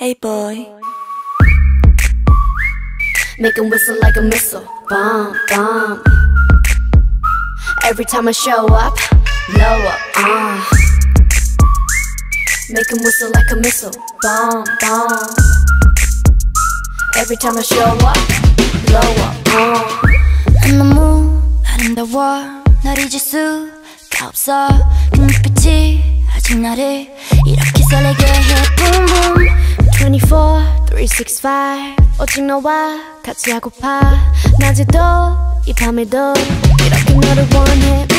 Hey boy. Make him whistle like a missile. Bomb, bomb. Every time I show up, blow up, uh. Make 'em whistle like a missile. Bomb, bomb. Every time I show up, blow up, uh. 너무 아름다워 널 잊을 수가 없어 그 눈빛이 아직 나를 이렇게 설레게 해 Boom boom 24, 365 오직 너와 같이 하고파 낮에도 이 밤에도 이렇게 너를 원해 음, Yeah, 모든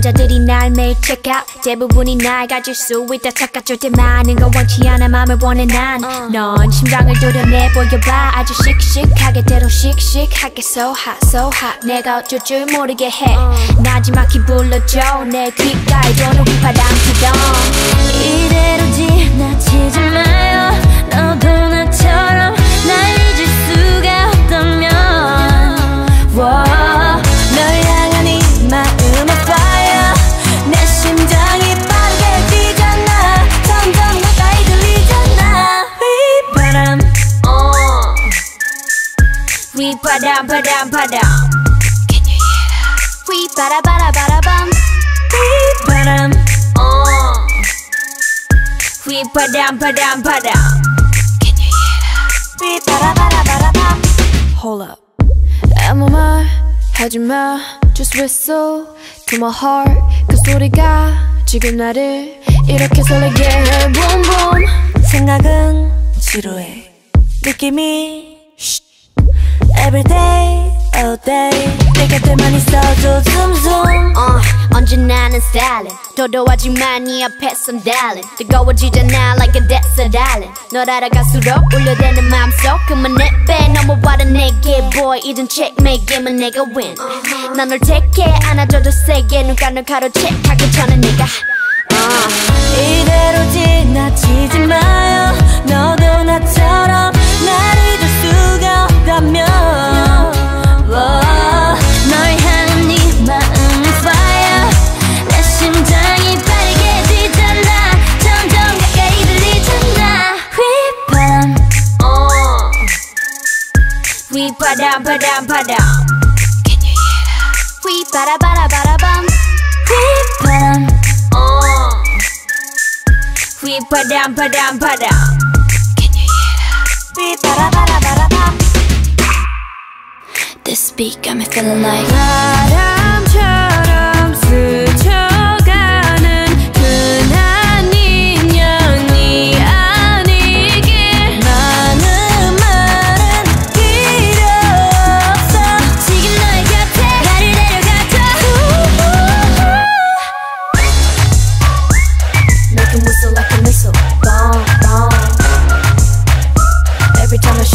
남자들이 날 매일 check out. 대부분이 날 가질 수 있다. 착각할 때 많은 건 원치 않아. 맘을 원해 난넌 심장을 도려내 보여봐. 아주 씩씩하게 대로 씩씩하게 so hot so hot. 내가 어쩔 줄 모르게 해. 나지막히 불러줘. 내 귓가에 도는 휘파람 피던. 이대로 지나치지 마 바람 바람 바람 휘바라바라바라밤 휘바람 어. 휘바람 바람 바람 휘바라바라바라밤 Hold up. 아무 말 하지마 Just whistle to my heart 그 소리가 지금 나를 이렇게 설레게 해. Boom boom. 생각은 지루해. 느낌이 Every day, all day. 내 곁에만 있어줘 zoom zoom 어, 언제나 는 stylin 도도하지만 네 앞에 some darling. 뜨거워지잖아 like a desert island. 널 알아갈수록 울려대는 맘속 그만 내빼. 넘어와라 내게 boy 이젠 checkmate 게임은 내가 win. 난널 택해 안아줘도 세게. 눈가 널 가로채 가기 전에 내가. 이대로 지나치지 마 We padam padam padam. Can you hear that? We bada bada bada bum. We padam. Oh. We padam padam padam. Can you hear that? We bada bada bada bum. This beat got me feeling like. Da, da.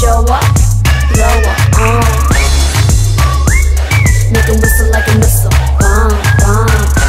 Lower, lower, uh. Make 'em whistle like a missile. Bomb, bomb.